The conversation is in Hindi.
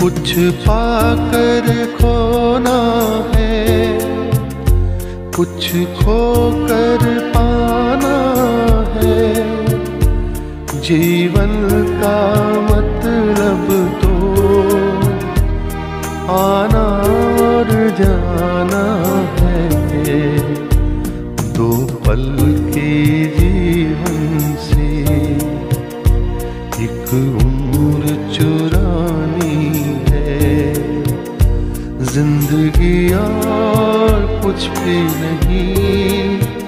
कुछ पाकर खोना है। कुछ खोकर पाना है। जीवन का मतलब तो आना और जाना है। दो पल के जीवन से एक उम्र चुरानी ज़िंदगी और कुछ भी नहीं।